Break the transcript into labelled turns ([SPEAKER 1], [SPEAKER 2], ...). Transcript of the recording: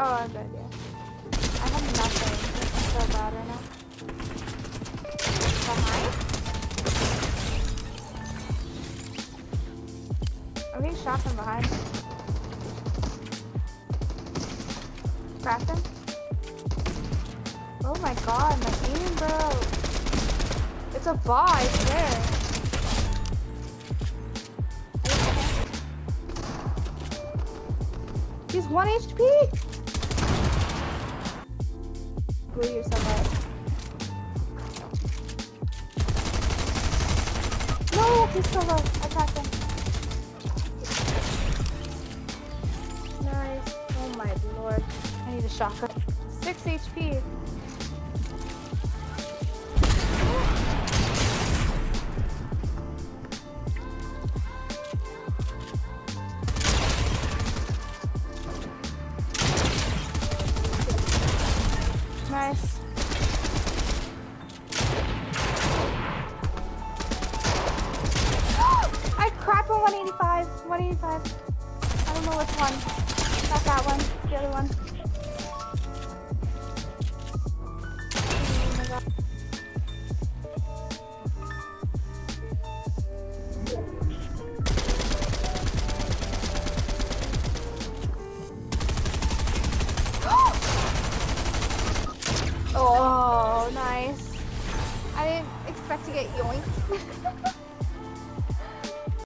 [SPEAKER 1] Oh, I'm good, yeah. I have nothing. Is so bad right now. Behind? I'm getting shot from behind. Cracked him? Oh my god, my aim, bro. It's a bot, I swear. He's 1 HP! Blew yourself out. No, he's still low. Attack him. Nice. Oh my lord. I need a shotgun. 6 HP. Nice. I crap on 185. 185. I don't know which one. Not that one. The other one. Expect to get yoinked.